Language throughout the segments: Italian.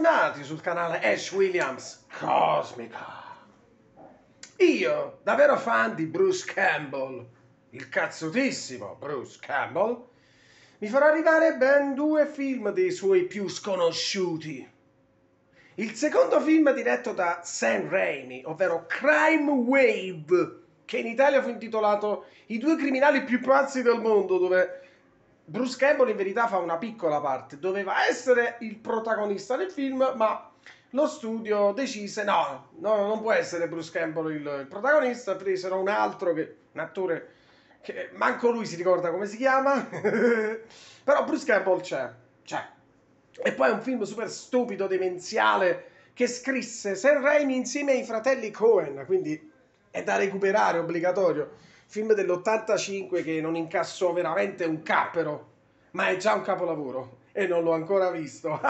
bentornati sul canale Ash Williams Cosmica. Io, davvero fan di Bruce Campbell, il cazzutissimo Bruce Campbell, mi farò arrivare ben due film dei suoi più sconosciuti. Il secondo film diretto da Sam Raimi, ovvero Crime Wave, che in Italia fu intitolato I due criminali più pazzi del mondo, dove Bruce Campbell in verità fa una piccola parte, doveva essere il protagonista del film, ma lo studio decise no, no non può essere Bruce Campbell il, il protagonista, presero un altro che, un attore che manco lui si ricorda come si chiama, però Bruce Campbell c'è, c'è. E poi è un film super stupido, demenziale, che scrisse Sam Raimi insieme ai fratelli Cohen, quindi è da recuperare, obbligatorio film dell'85 che non incassò veramente un cappero, ma è già un capolavoro e non l'ho ancora visto.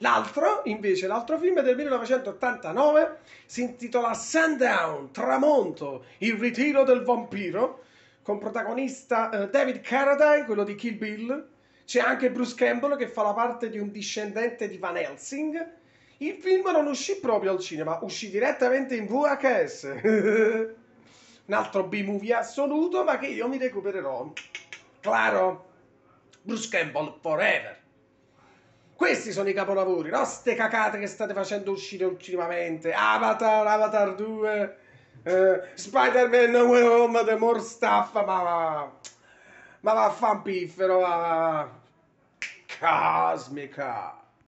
L'altro, invece, l'altro film è del 1989, si intitola Sundown, Tramonto, il ritiro del vampiro, con protagonista uh, David Carradine, quello di Kill Bill. C'è anche Bruce Campbell che fa la parte di un discendente di Van Helsing. Il film non uscì proprio al cinema, uscì direttamente in VHS. un altro B-movie assoluto, ma che io mi recupererò. Claro, Bruce Campbell Forever. Questi sono i capolavori, no? Ste cacate che state facendo uscire ultimamente. Avatar, Avatar 2, eh, Spider-Man No Way Home, The More Stuff, ma... Ma, ma vaffanpiffero, ma... Cosmica.